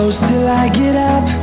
close till I get up.